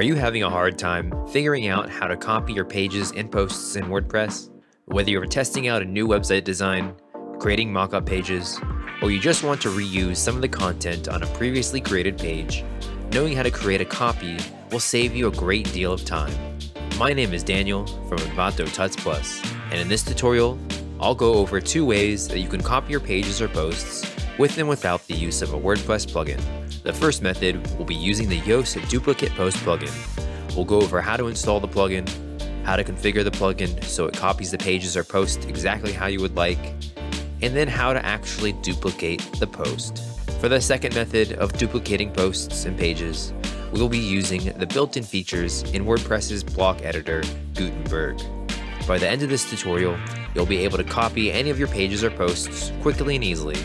Are you having a hard time figuring out how to copy your pages and posts in WordPress? Whether you're testing out a new website design, creating mockup pages, or you just want to reuse some of the content on a previously created page, knowing how to create a copy will save you a great deal of time. My name is Daniel from Envato Tuts Plus, and in this tutorial, I'll go over two ways that you can copy your pages or posts with and without the use of a WordPress plugin. The first method will be using the Yoast Duplicate Post plugin. We'll go over how to install the plugin, how to configure the plugin so it copies the pages or posts exactly how you would like, and then how to actually duplicate the post. For the second method of duplicating posts and pages, we will be using the built-in features in WordPress's block editor, Gutenberg. By the end of this tutorial, you'll be able to copy any of your pages or posts quickly and easily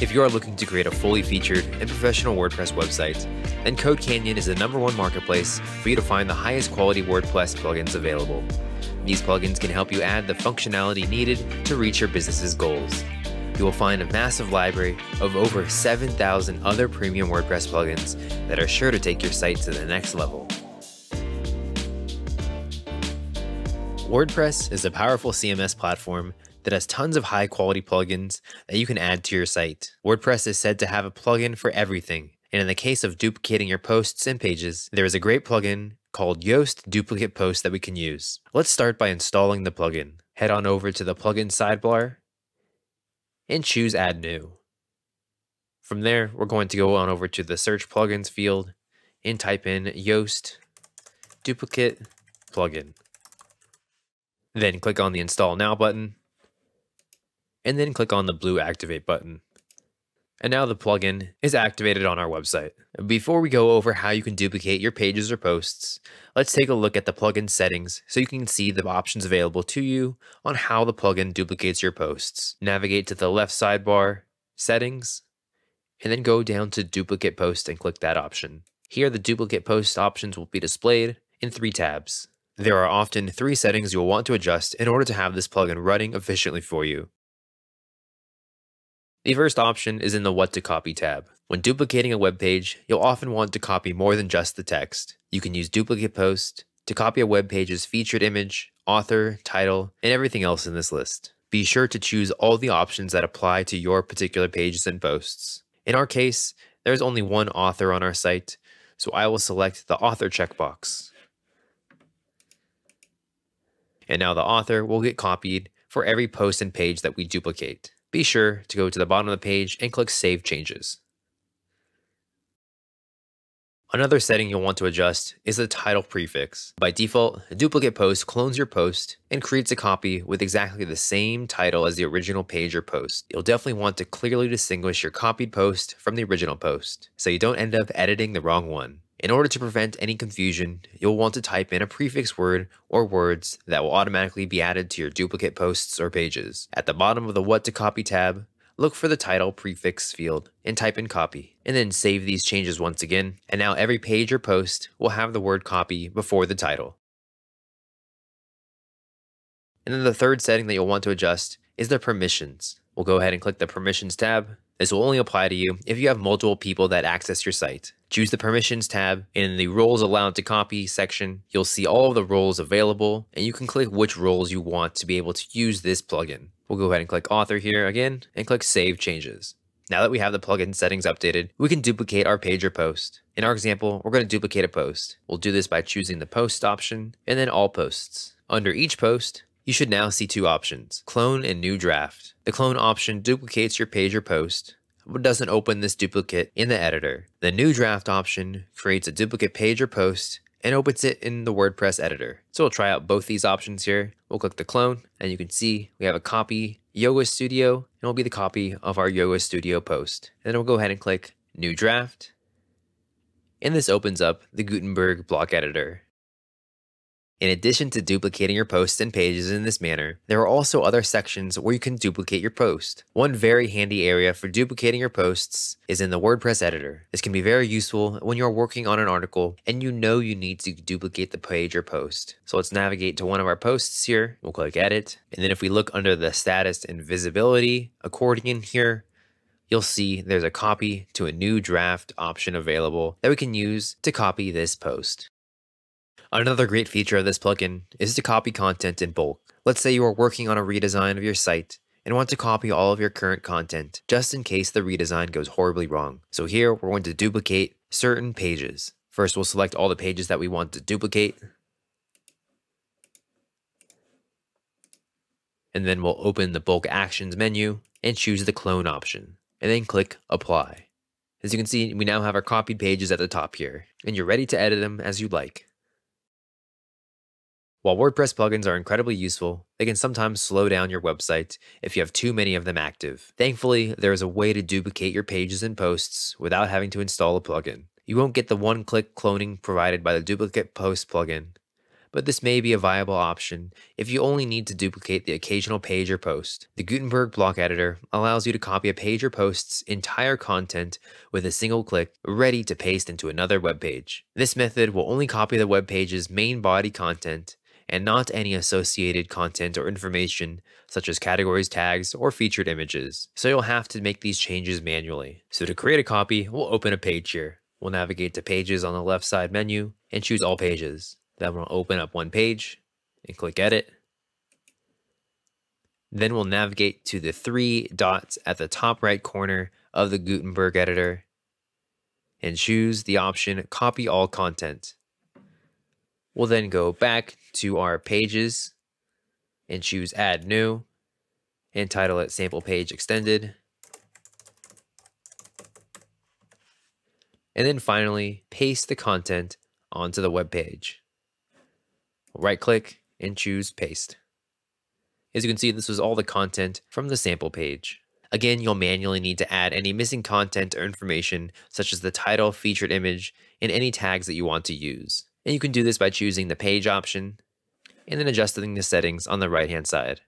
if you are looking to create a fully featured and professional WordPress website, then CodeCanyon is the number one marketplace for you to find the highest quality WordPress plugins available. These plugins can help you add the functionality needed to reach your business's goals. You will find a massive library of over 7,000 other premium WordPress plugins that are sure to take your site to the next level. WordPress is a powerful CMS platform that has tons of high quality plugins that you can add to your site. WordPress is said to have a plugin for everything. And in the case of duplicating your posts and pages, there is a great plugin called Yoast Duplicate Post that we can use. Let's start by installing the plugin. Head on over to the plugin sidebar and choose Add New. From there, we're going to go on over to the Search Plugins field and type in Yoast Duplicate Plugin. Then click on the Install Now button and then click on the blue activate button. And now the plugin is activated on our website. Before we go over how you can duplicate your pages or posts, let's take a look at the plugin settings so you can see the options available to you on how the plugin duplicates your posts. Navigate to the left sidebar, settings, and then go down to duplicate post and click that option. Here the duplicate post options will be displayed in three tabs. There are often three settings you'll want to adjust in order to have this plugin running efficiently for you. The first option is in the What to Copy tab. When duplicating a web page, you'll often want to copy more than just the text. You can use Duplicate Post to copy a web page's featured image, author, title, and everything else in this list. Be sure to choose all the options that apply to your particular pages and posts. In our case, there's only one author on our site, so I will select the author checkbox. And now the author will get copied for every post and page that we duplicate be sure to go to the bottom of the page and click Save Changes. Another setting you'll want to adjust is the title prefix. By default, a duplicate post clones your post and creates a copy with exactly the same title as the original page or post. You'll definitely want to clearly distinguish your copied post from the original post, so you don't end up editing the wrong one. In order to prevent any confusion, you'll want to type in a prefix word or words that will automatically be added to your duplicate posts or pages. At the bottom of the What to Copy tab, look for the title prefix field and type in copy, and then save these changes once again, and now every page or post will have the word copy before the title. And then the third setting that you'll want to adjust is the permissions. We'll go ahead and click the permissions tab. This will only apply to you if you have multiple people that access your site. Choose the Permissions tab, and in the Roles Allowed to Copy section, you'll see all of the roles available, and you can click which roles you want to be able to use this plugin. We'll go ahead and click Author here again, and click Save Changes. Now that we have the plugin settings updated, we can duplicate our page or post. In our example, we're going to duplicate a post. We'll do this by choosing the Post option, and then All Posts. Under each post, you should now see two options, Clone and New Draft. The Clone option duplicates your page or post, but doesn't open this duplicate in the editor. The new draft option creates a duplicate page or post and opens it in the WordPress editor. So we'll try out both these options here. We'll click the clone and you can see we have a copy Yoga Studio and it'll be the copy of our Yoga Studio post. And then we'll go ahead and click new draft. And this opens up the Gutenberg block editor. In addition to duplicating your posts and pages in this manner, there are also other sections where you can duplicate your post. One very handy area for duplicating your posts is in the WordPress editor. This can be very useful when you're working on an article and you know you need to duplicate the page or post. So let's navigate to one of our posts here. We'll click edit. And then if we look under the status and visibility accordion here, you'll see there's a copy to a new draft option available that we can use to copy this post. Another great feature of this plugin is to copy content in bulk. Let's say you are working on a redesign of your site and want to copy all of your current content just in case the redesign goes horribly wrong. So here we're going to duplicate certain pages. First we'll select all the pages that we want to duplicate. And then we'll open the bulk actions menu and choose the clone option and then click apply. As you can see, we now have our copied pages at the top here, and you're ready to edit them as you like. While WordPress plugins are incredibly useful, they can sometimes slow down your website if you have too many of them active. Thankfully, there is a way to duplicate your pages and posts without having to install a plugin. You won't get the one-click cloning provided by the Duplicate Post plugin, but this may be a viable option if you only need to duplicate the occasional page or post. The Gutenberg block editor allows you to copy a page or post's entire content with a single click, ready to paste into another web page. This method will only copy the web page's main body content and not any associated content or information such as categories, tags, or featured images. So you'll have to make these changes manually. So to create a copy, we'll open a page here. We'll navigate to pages on the left side menu and choose all pages. Then we'll open up one page and click edit. Then we'll navigate to the three dots at the top right corner of the Gutenberg editor and choose the option copy all content. We'll then go back to our pages and choose add new and title it sample page extended. And then finally paste the content onto the web page right click and choose paste. As you can see, this was all the content from the sample page. Again, you'll manually need to add any missing content or information, such as the title, featured image, and any tags that you want to use. And you can do this by choosing the page option, and then adjusting the settings on the right hand side.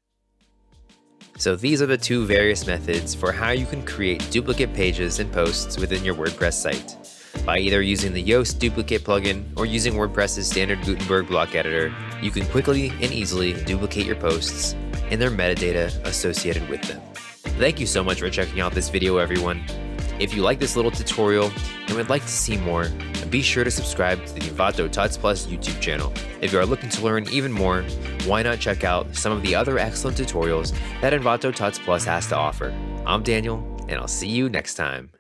So these are the two various methods for how you can create duplicate pages and posts within your WordPress site by either using the Yoast duplicate plugin or using WordPress's standard Gutenberg block editor, you can quickly and easily duplicate your posts and their metadata associated with them. Thank you so much for checking out this video everyone. If you like this little tutorial and would like to see more, be sure to subscribe to the Envato Tuts Plus YouTube channel. If you are looking to learn even more, why not check out some of the other excellent tutorials that Envato Tuts Plus has to offer. I'm Daniel, and I'll see you next time.